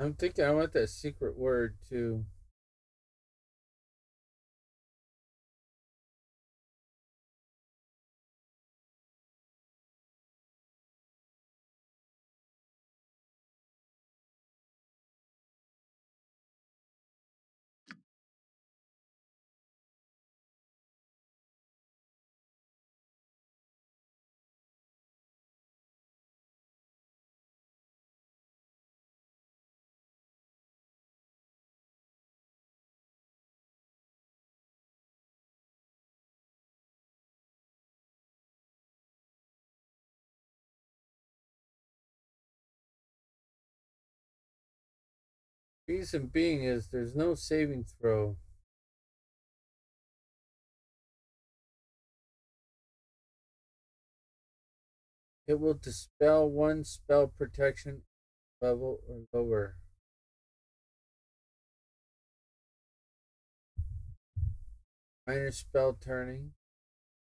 I'm thinking I want that secret word too. Reason being is there's no saving throw. It will dispel one spell protection level or lower. Minor spell turning,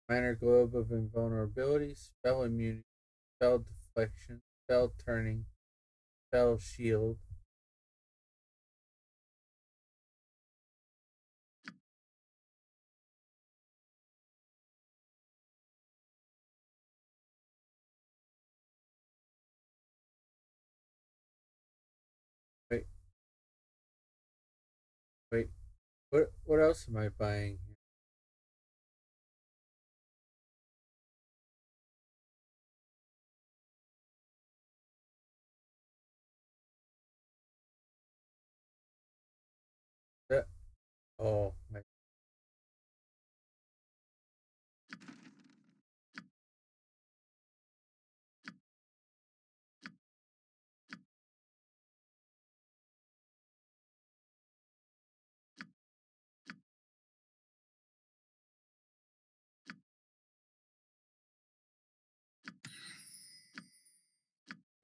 minor globe of invulnerability, spell immunity, spell deflection, spell turning, spell shield. What what else am I buying? That, oh my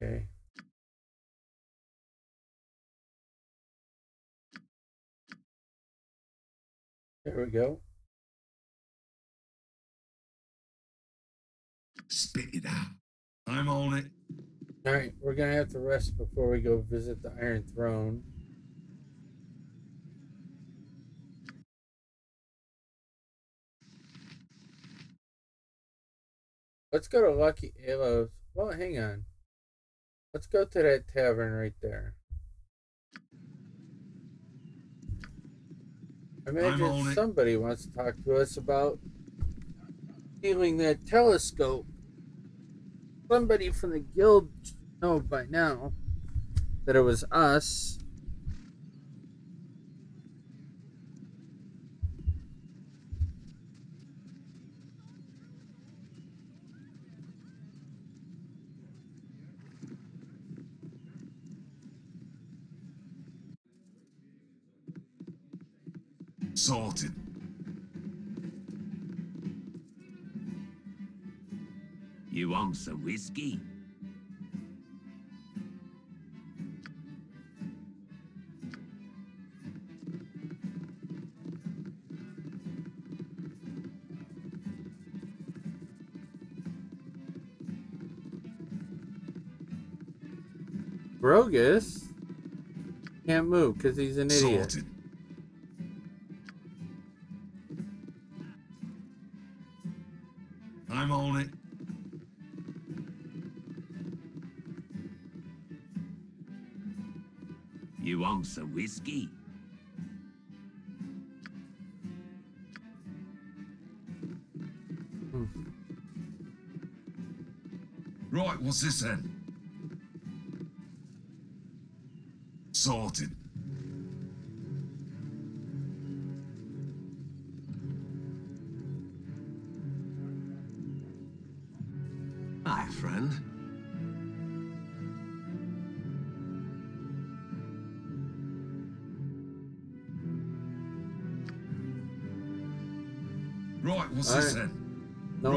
okay. There we go. Spit it out. I'm on it. All right, we're gonna have to rest before we go visit the Iron Throne. Let's go to Lucky Aello's. Well, hang on. Let's go to that tavern right there. Imagine somebody wants to talk to us about stealing that telescope. Somebody from the guild know by now that it was us. Sorted. You want some whiskey? Brogus can't move because he's an idiot. Sorted. I'm Want some whiskey? Hmm. Right, what's this then? Sorted.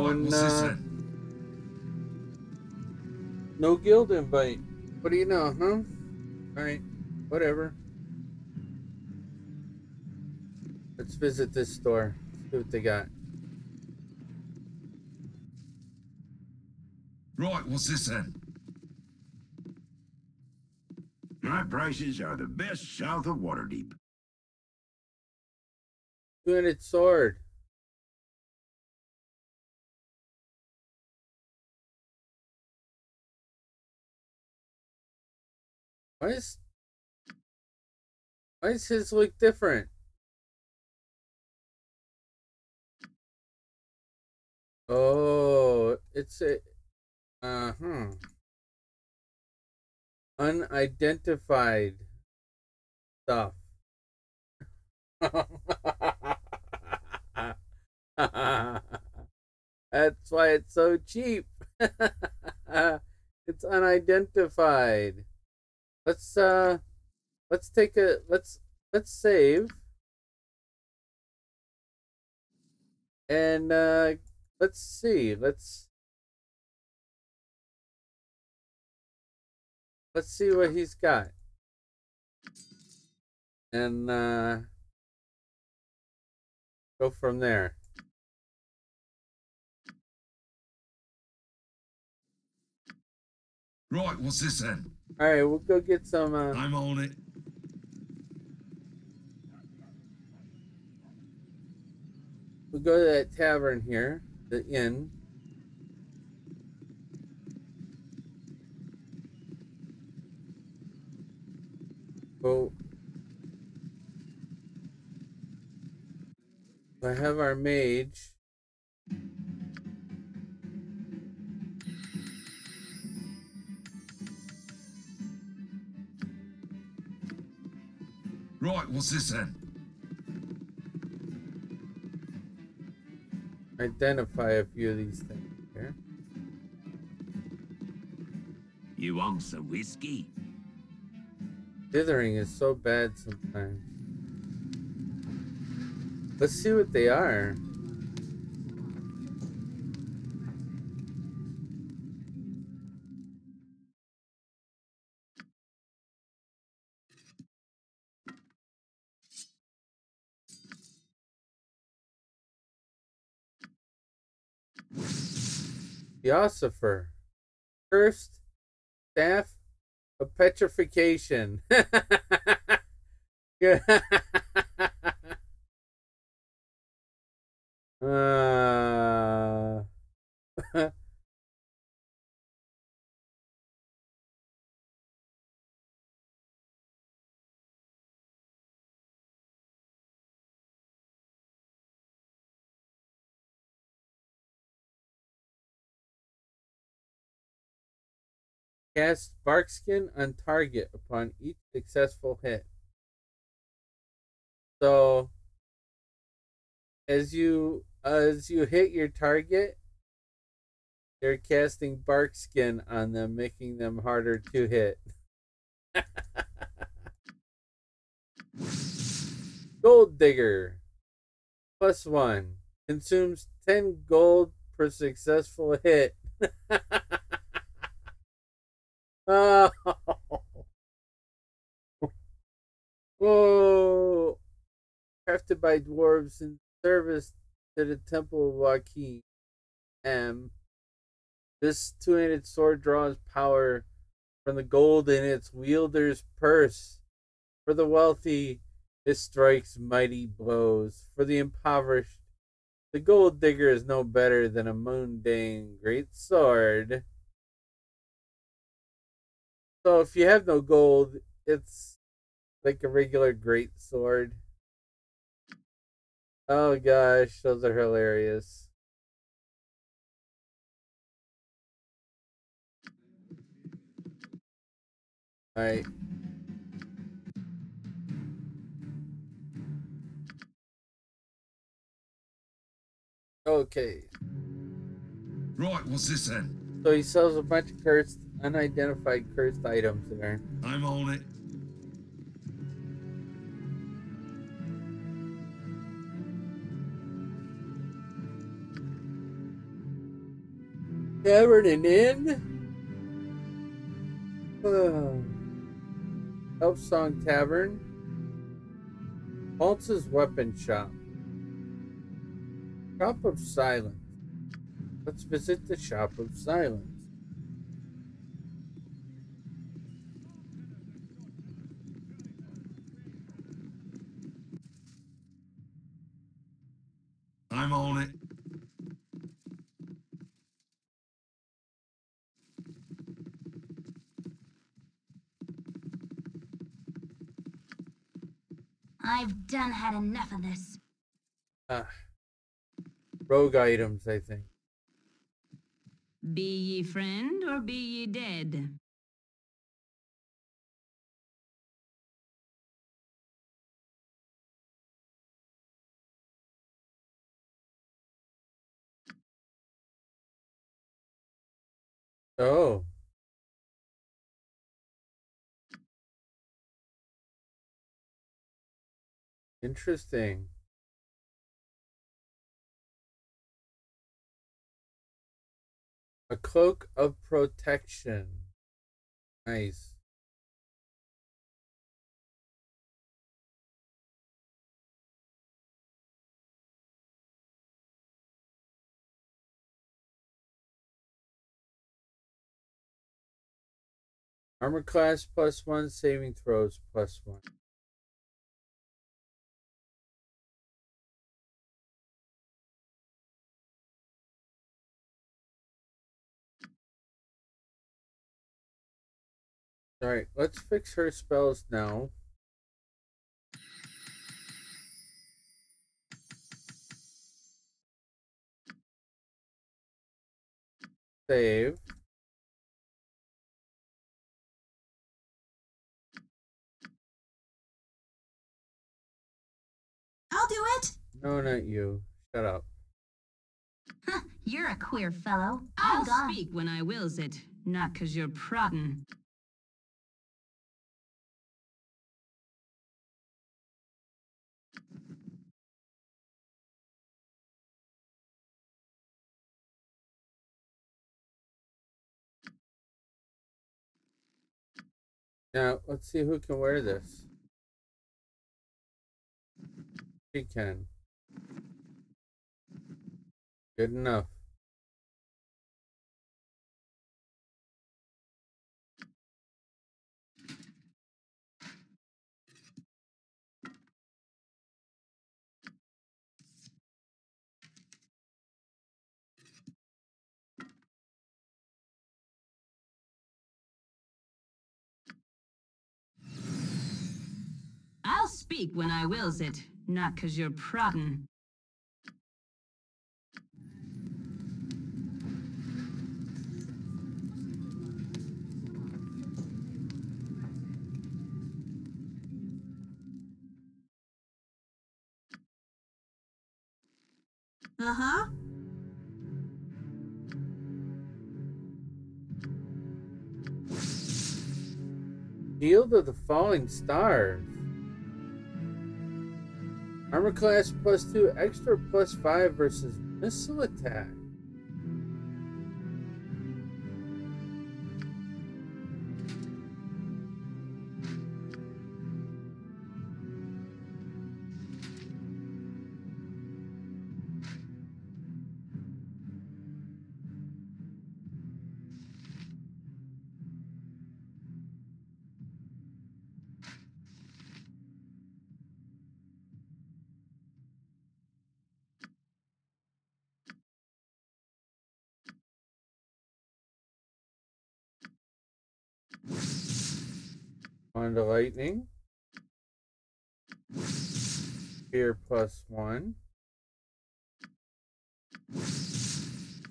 Then? No what's this uh. No guild invite. What do you know, huh? Alright, whatever. Let's visit this store. See what they got. Right, what's this then? My prices are the best south of Waterdeep. Two-handed sword. Why is why does his look different? Oh, it's a uh huh. Unidentified stuff. That's why it's so cheap. it's unidentified. Let's uh let's take a let's let's save. And uh let's see. Let's let's see what he's got. And uh go from there. Right, what's this then? All right, we'll go get some. Uh, I'm on it. we'll go to that tavern here, the inn. Well, I have our mage. Right, what's this then? identify a few of these things here. You want some whiskey? Dithering is so bad sometimes. Let's see what they are. Theosopher. Cursed staff of petrification. Uh, Cast Barkskin on target upon each successful hit. So as you as you hit your target, they're casting Barkskin on them, making them harder to hit. Gold Digger. Plus one. Consumes 10 gold per successful hit. oh. Whoa. Crafted by dwarves in service to the Temple of Joaquin. M. This two handed sword draws power from the gold in its wielder's purse. For the wealthy, it strikes mighty blows. For the impoverished, the gold digger is no better than a mundane great sword. So if you have no gold, it's like a regular great sword. Oh gosh, those are hilarious. Alright. Okay. Right, what's this then? So he sells a bunch of cursed, unidentified cursed items there. I'm on it. Tavern and Inn? Uh, Elfsong Tavern. Holtz's Weapon Shop. Shop of Silence. Let's visit the Shop of Silence. I've done had enough of this. Ah. Rogue items, I think. Be ye friend or be ye dead? Oh. Interesting. A cloak of protection. Nice. Armor class plus one, saving throws plus one. Alright, let's fix her spells now. Save. I'll do it. No, not you. Shut up. You're a queer fellow. I'll I'm speak when I wills it, not 'cause you're proddin'. Now, let's see who can wear this. She can. Good enough. Speak when I wills it, not 'cause you're proddin'. Uh huh. Shield of the Falling Stars. Armor class plus two, extra plus five versus missile attack. On to lightning. Fear plus one.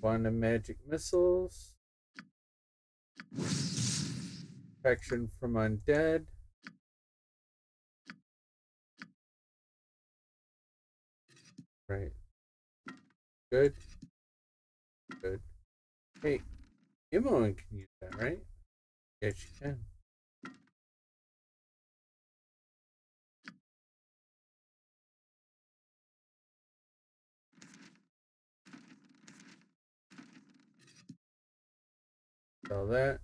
One to magic missiles. Protection from undead. Right. Good. Good. Hey, Imoen can use that, right? Yes, she can. Sell that.